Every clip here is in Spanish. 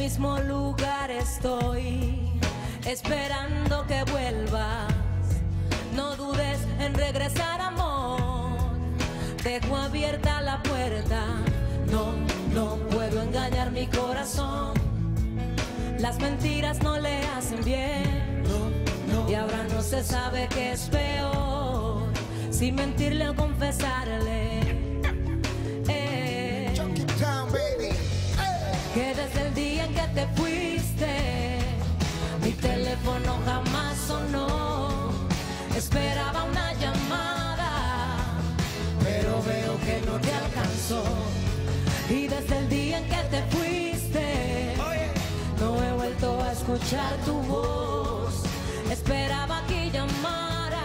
mismo lugar estoy, esperando que vuelvas. No dudes en regresar, amor. Dejo abierta la puerta. No, no puedo engañar mi corazón. Las mentiras no le hacen bien. Y ahora no se sabe qué es peor. Si mentirle o confesarle. Esperaba una llamada, pero veo que no te alcanzó. Y desde el día en que te fuiste, no he vuelto a escuchar tu voz. Esperaba que llamara,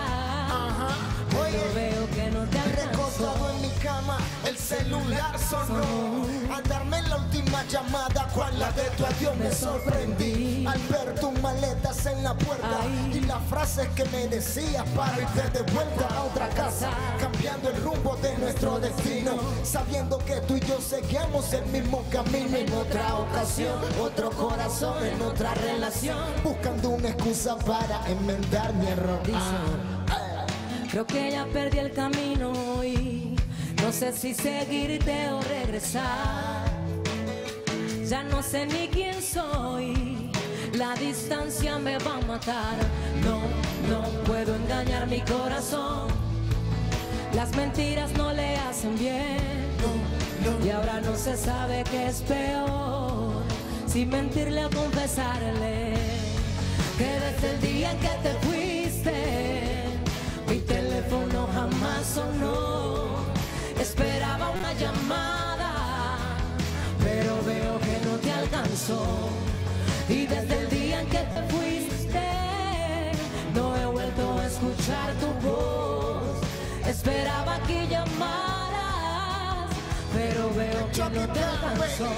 pero veo que no te alcanzó. recostado en mi cama, el celular sonó. Al darme la última llamada, cual la de tu adiós me sorprendí. Al ver tus maletas en la puerta Ay. y las frases que me decías para irte de vuelta a otra casa, cambiando el rumbo de nuestro destino, sabiendo que tú y yo seguimos el mismo camino en otra ocasión, otro corazón en otra relación, buscando una excusa para enmendar mi error. Ah. Creo que ya perdí el camino y no sé si seguirte o regresar. Ya no sé ni quién soy, la distancia me va a matar. No, no puedo engañar mi corazón. Las mentiras no le hacen bien. Y ahora no se sabe qué es peor. Si mentirle o confesarle. Que desde el día en que te fuiste, mi teléfono jamás sonó. Esperaba una llamada, Y desde el día en que te fuiste, no he vuelto a escuchar tu voz. Esperaba que llamaras, pero veo que no te alcanzó.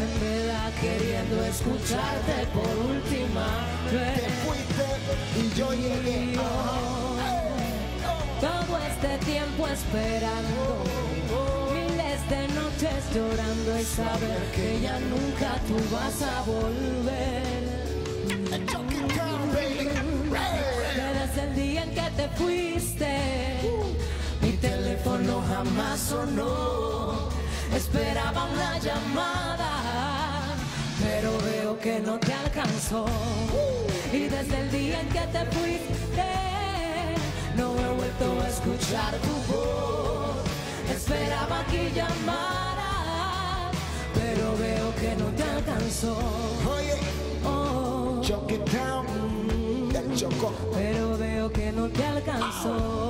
En vela queriendo escucharte por última Te vez. fuiste y yo llegué. Todo este tiempo esperando, miles de noches llorando y saber que ya nunca tú vas a volver. Desde el día en que te fuiste, mi teléfono jamás sonó. Esperaba una llamada, pero veo que no te alcanzó. Y desde el día en que te fuiste, no he vuelto a escuchar tu voz. Esperaba que llamaras, pero veo que no te alcanzó. Oye, Oh, it down. Pero veo que no te alcanzó.